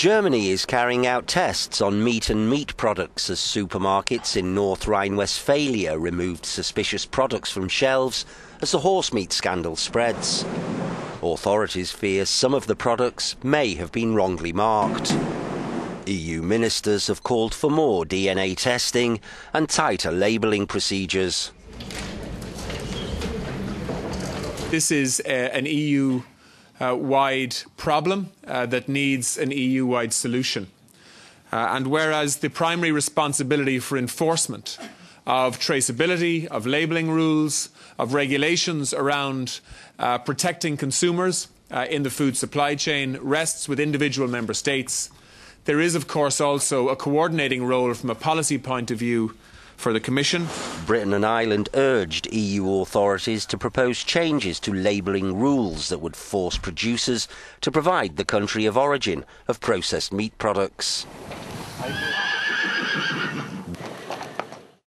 Germany is carrying out tests on meat and meat products as supermarkets in North Rhine Westphalia removed suspicious products from shelves as the horse meat scandal spreads. Authorities fear some of the products may have been wrongly marked. EU ministers have called for more DNA testing and tighter labelling procedures. This is uh, an EU wide problem uh, that needs an EU wide solution. Uh, and whereas the primary responsibility for enforcement of traceability, of labelling rules, of regulations around uh, protecting consumers uh, in the food supply chain rests with individual member states, there is, of course, also a coordinating role from a policy point of view for the Commission. Britain and Ireland urged EU authorities to propose changes to labelling rules that would force producers to provide the country of origin of processed meat products.